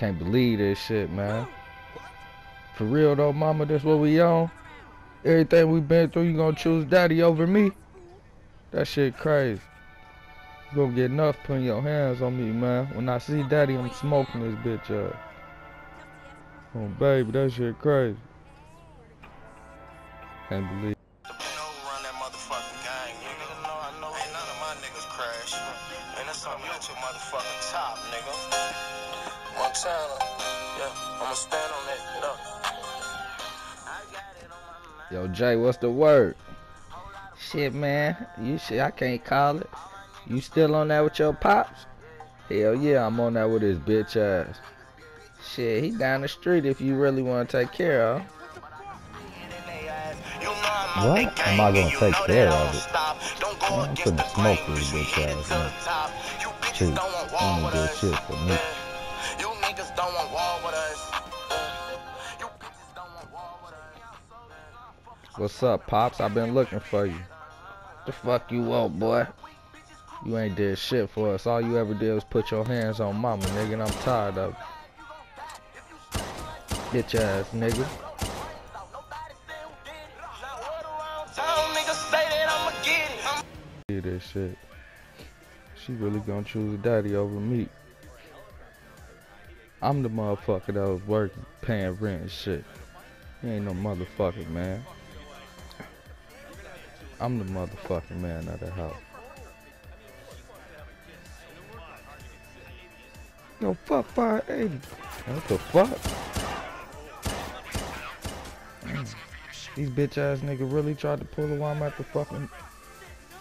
Can't believe this shit, man. For real though, mama, that's what we on. Everything we been through, you gonna choose daddy over me? That shit crazy. You gonna get enough putting your hands on me, man. When I see daddy, I'm smoking this bitch up. Oh, baby, that shit crazy. Can't believe. That's something at your motherfucking top, nigga. Montana, yeah, I'ma stand on that, look. I got it on my mind. Yo, Jay, what's the word? Shit, man. You shit, I can't call it. You still on that with your pops? Hell yeah, I'm on that with his bitch ass. Shit, he down the street if you really want to take care of. You I'm What? Am I gonna take care of don't it? Stop. Don't I'm against finna smoke this bitch ass to the nigga. top. You bitches don't want he war ain't with shit for me. You niggas don't want war with us. You bitches don't want war with us. What's up, pops? I've been looking for you. The fuck you want, boy? You ain't did shit for us. All you ever did was put your hands on mama, nigga, and I'm tired of it. Bitch ass nigga. This shit. She really gonna choose daddy over me. I'm the motherfucker that was working, paying rent and shit. He ain't no motherfucker, man. I'm the motherfucking man of the house. Yo, fuck 580. What the fuck? These bitch ass nigga really tried to pull a while at the fucking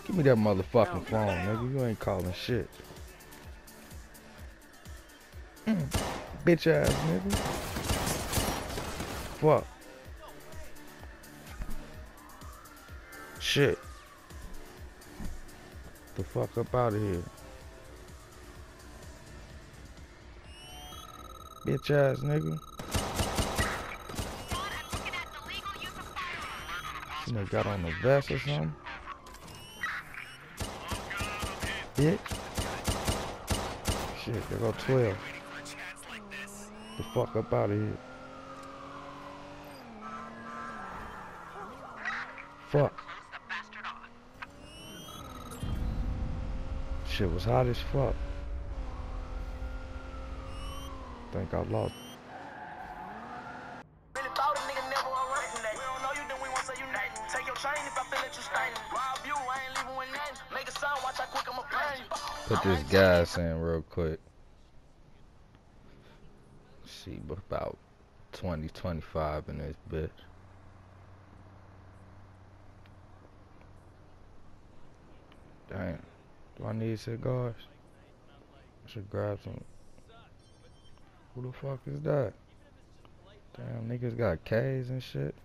Give me that motherfucking phone, nigga. You ain't calling shit. Mm. Bitch ass nigga. Fuck. Shit. The fuck up out of here. Bitch ass nigga. You know, got on the vest or something. Shit, there go 12. The fuck up out of here. Fuck. Shit was hot as fuck. Think I lost. Chain if I feel that you. Rob you, I ain't leaving with nothing. Make a sound, watch how quick I'ma. Put this gas in real quick. See, about 20, 25 in this bitch. Damn. Do I need cigars? I should grab some. Who the fuck is that? Damn, niggas got K's and shit.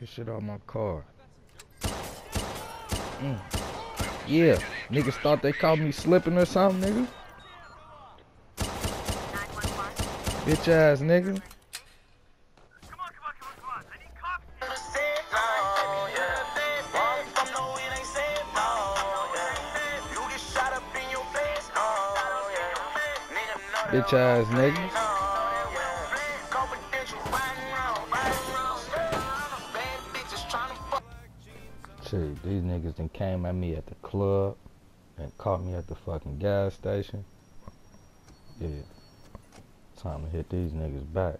This shit on my car. Mm. Yeah, niggas thought they caught me slipping or something, nigga. Bitch ass nigga. Bitch ass niggas. Shit, these niggas then came at me at the club and caught me at the fucking gas station. Yeah. Time to hit these niggas back.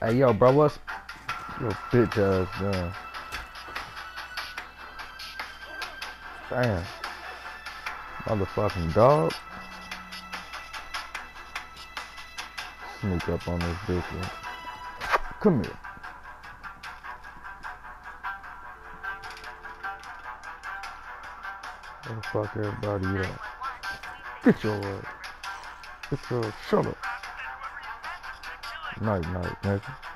Hey yo, bro, what's your bitch ass doing? Damn. Motherfucking dog. Sneak up on this bitch. Come here. Where fuck everybody at? Get your ass. Get your. Shut up. Night night, nigga.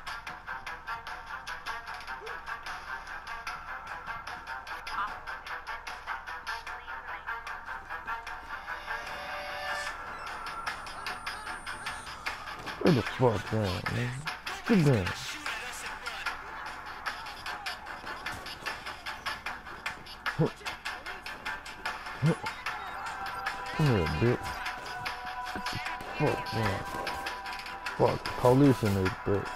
Where the fuck at, nigga? Come down. Come here, bitch. Fuck, man. Fuck, police in this bitch.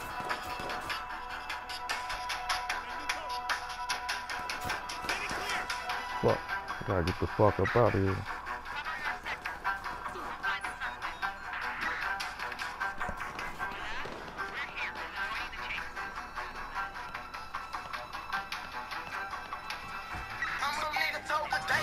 Fuck, I gotta get the fuck up out of here. out.